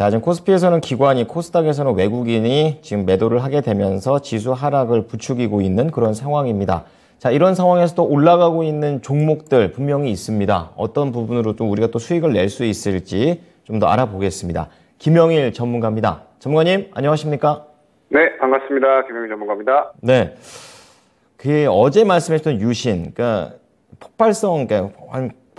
자, 지금 코스피에서는 기관이, 코스닥에서는 외국인이 지금 매도를 하게 되면서 지수 하락을 부추기고 있는 그런 상황입니다. 자, 이런 상황에서도 올라가고 있는 종목들 분명히 있습니다. 어떤 부분으로 좀 우리가 또 수익을 낼 수 있을지 좀 더 알아보겠습니다. 김영일 전문가입니다. 전문가님, 안녕하십니까? 네, 반갑습니다. 김영일 전문가입니다. 네. 그 어제 말씀하셨던 유신, 그러니까 폭발성, 그러니까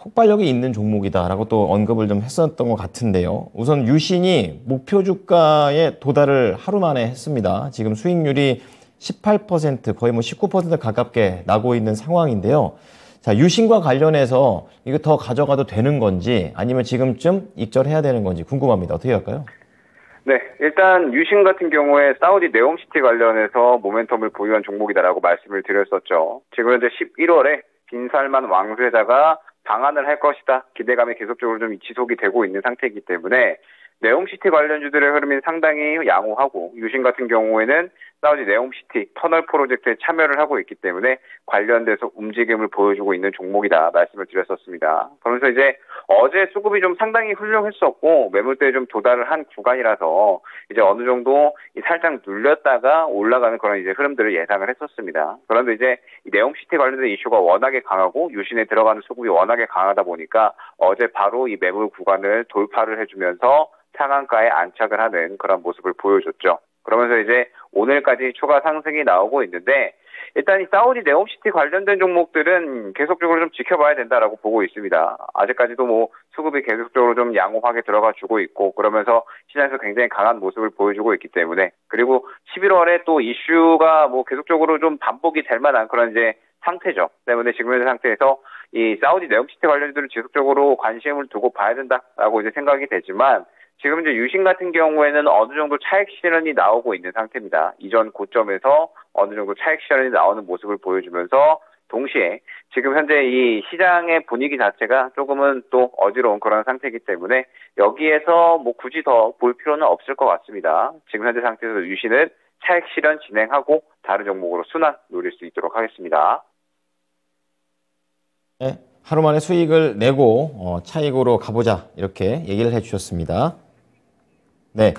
폭발력이 있는 종목이다라고 또 언급을 좀 했었던 것 같은데요. 우선 유신이 목표 주가에 도달을 하루 만에 했습니다. 지금 수익률이 18% 거의 뭐 19% 가깝게 나고 있는 상황인데요. 자, 유신과 관련해서 이거 더 가져가도 되는 건지 아니면 지금쯤 익절해야 되는 건지 궁금합니다. 어떻게 할까요? 네, 일단 유신 같은 경우에 사우디 네옴시티 관련해서 모멘텀을 보유한 종목이다라고 말씀을 드렸었죠. 지금 현재 11월에 빈살만 왕세자가 방한을 할 것이다. 기대감이 계속적으로 좀 지속이 되고 있는 상태이기 때문에 네옴시티 관련주들의 흐름이 상당히 양호하고 유신 같은 경우에는 사우디 네옴시티 터널 프로젝트에 참여를 하고 있기 때문에 관련돼서 움직임을 보여주고 있는 종목이다 말씀을 드렸었습니다. 그러면서 이제 어제 수급이 좀 상당히 훌륭했었고 매물대에 좀 도달을 한 구간이라서 이제 어느 정도 살짝 눌렸다가 올라가는 그런 이제 흐름들을 예상을 했었습니다. 그런데 이제 네옴시티 관련된 이슈가 워낙에 강하고 유신에 들어가는 수급이 워낙에 강하다 보니까 어제 바로 이 매물 구간을 돌파를 해주면서 상한가에 안착을 하는 그런 모습을 보여줬죠. 그러면서 이제 오늘까지 추가 상승이 나오고 있는데 일단 이 사우디 네옴시티 관련된 종목들은 계속적으로 좀 지켜봐야 된다라고 보고 있습니다. 아직까지도 뭐 수급이 계속적으로 좀 양호하게 들어가 주고 있고 그러면서 시장에서 굉장히 강한 모습을 보여주고 있기 때문에 그리고 11월에 또 이슈가 뭐 계속적으로 좀 반복이 될 만한 그런 이제 상태죠. 때문에 지금 현재 상태에서 이 사우디 네옴시티 관련들은 지속적으로 관심을 두고 봐야 된다라고 이제 생각이 되지만 지금 이제 유신 같은 경우에는 어느 정도 차익 실현이 나오고 있는 상태입니다. 이전 고점에서 어느 정도 차익 실현이 나오는 모습을 보여주면서 동시에 지금 현재 이 시장의 분위기 자체가 조금은 또 어지러운 그런 상태이기 때문에 여기에서 뭐 굳이 더 볼 필요는 없을 것 같습니다. 지금 현재 상태에서 유신은 차익 실현 진행하고 다른 종목으로 순환 노릴 수 있도록 하겠습니다. 네, 하루 만에 수익을 내고 어, 차익으로 가보자 이렇게 얘기를 해주셨습니다. 네.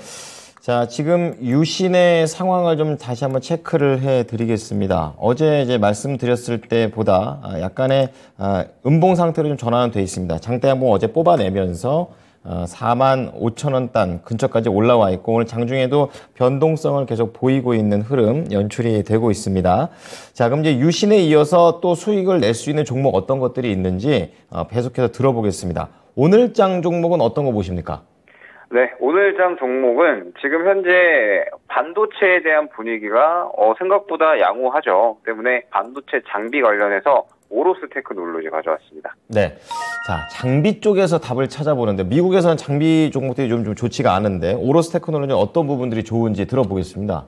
자, 지금 유신의 상황을 좀 다시 한번 체크를 해 드리겠습니다. 어제 이제 말씀드렸을 때보다 아, 약간의 아, 음봉 상태로 좀 전환은 돼 있습니다. 장대 한봉 어제 뽑아내면서 4만 어, 5천 원단 근처까지 올라와 있고 오늘 장중에도 변동성을 계속 보이고 있는 흐름 연출이 되고 있습니다. 자, 그럼 이제 유신에 이어서 또 수익을 낼 수 있는 종목 어떤 것들이 있는지 어, 계속해서 들어보겠습니다. 오늘 장 종목은 어떤 거 보십니까? 네, 오늘 장 종목은 지금 현재 반도체에 대한 분위기가 어, 생각보다 양호하죠. 때문에 반도체 장비 관련해서 오로스 테크놀로지 가져왔습니다. 네. 자, 장비 쪽에서 답을 찾아보는데 미국에서는 장비 종목들이 좀, 좀 좋지가 않은데 오로스 테크놀로지 어떤 부분들이 좋은지 들어보겠습니다.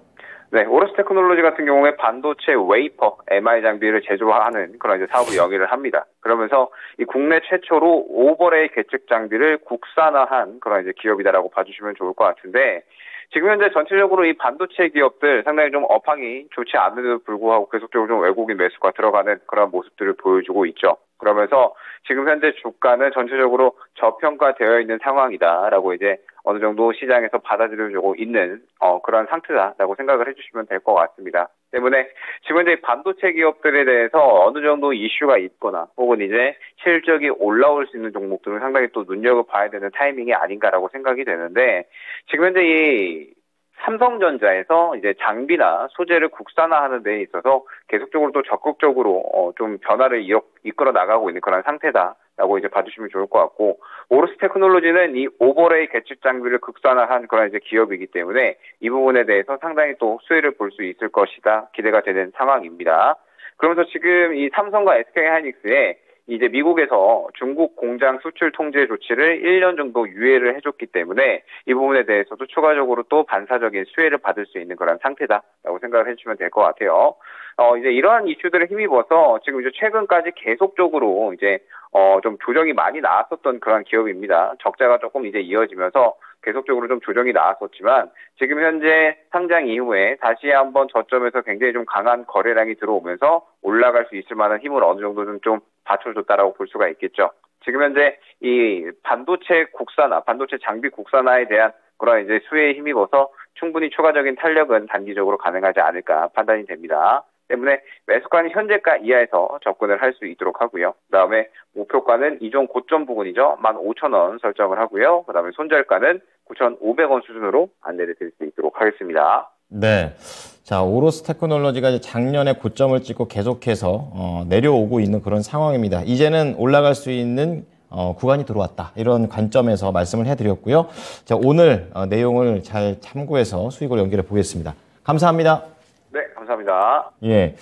네, 오로스 테크놀로지 같은 경우에 반도체 웨이퍼 MI 장비를 제조하는 그런 이제 사업을 영위를 합니다. 그러면서 이 국내 최초로 overlay 계측 장비를 국산화한 그런 이제 기업이다라고 봐주시면 좋을 것 같은데 지금 현재 전체적으로 이 반도체 기업들 상당히 좀 업황이 좋지 않음에도 불구하고 계속적으로 좀 외국인 매수가 들어가는 그런 모습들을 보여주고 있죠. 그러면서 지금 현재 주가는 전체적으로 저평가되어 있는 상황이다라고 이제 어느 정도 시장에서 받아들여주고 있는 어, 그런 상태다라고 생각을 해주시면 될 것 같습니다. 때문에 지금 현재 반도체 기업들에 대해서 어느 정도 이슈가 있거나 혹은 이제 실적이 올라올 수 있는 종목들은 상당히 또 눈여겨봐야 되는 타이밍이 아닌가라고 생각이 되는데 지금 현재 이 삼성전자에서 이제 장비나 소재를 국산화하는 데 있어서 계속적으로 또 적극적으로 어, 좀 변화를 이끌어 나가고 있는 그런 상태다라고 이제 봐주시면 좋을 것 같고 오르스 테크놀로지는 이 오버레이 개측 장비를 국산화한 그런 이제 기업이기 때문에 이 부분에 대해서 상당히 또 수혜를 볼 수 있을 것이다 기대가 되는 상황입니다. 그러면서 지금 이 삼성과 SK 하이닉스에 이제 미국에서 중국 공장 수출 통제 조치를 1년 정도 유예를 해줬기 때문에 이 부분에 대해서도 추가적으로 또 반사적인 수혜를 받을 수 있는 그런 상태다라고 생각을 해주시면 될 것 같아요. 어, 이제 이러한 이슈들을 힘입어서 지금 이제 최근까지 계속적으로 이제 어, 좀 조정이 많이 나왔었던 그런 기업입니다. 적자가 조금 이제 이어지면서 계속적으로 좀 조정이 나왔었지만 지금 현재 상장 이후에 다시 한번 저점에서 굉장히 좀 강한 거래량이 들어오면서 올라갈 수 있을 만한 힘을 어느 정도는 좀 받쳐줬다라고 볼 수가 있겠죠. 지금 현재 이 반도체 국산화, 반도체 장비 국산화에 대한 그런 이제 수혜에 힘입어서 충분히 추가적인 탄력은 단기적으로 가능하지 않을까 판단이 됩니다. 때문에 매수가는 현재가 이하에서 접근을 할 수 있도록 하고요. 그다음에 목표가는 이종 고점 부근이죠. 15,000원 설정을 하고요. 그다음에 손절가는 9,500원 수준으로 안내를 드릴 수 있도록 하겠습니다. 네. 자, 오로스 테크놀로지가 작년에 고점을 찍고 계속해서 어, 내려오고 있는 그런 상황입니다. 이제는 올라갈 수 있는 어, 구간이 들어왔다. 이런 관점에서 말씀을 해드렸고요. 자, 오늘 어, 내용을 잘 참고해서 수익을 연결해 보겠습니다. 감사합니다. 네, 감사합니다. 예.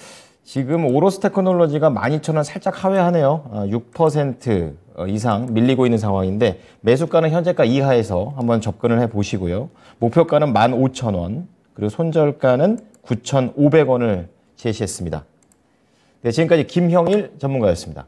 지금 오로스 테크놀로지가 12,000원 살짝 하회하네요. 어, 6% 이상 밀리고 있는 상황인데 매수가는 현재가 이하에서 한번 접근을 해 보시고요. 목표가는 15,000원, 그리고 손절가는 9,500원을 제시했습니다. 네, 지금까지 김형일 전문가였습니다.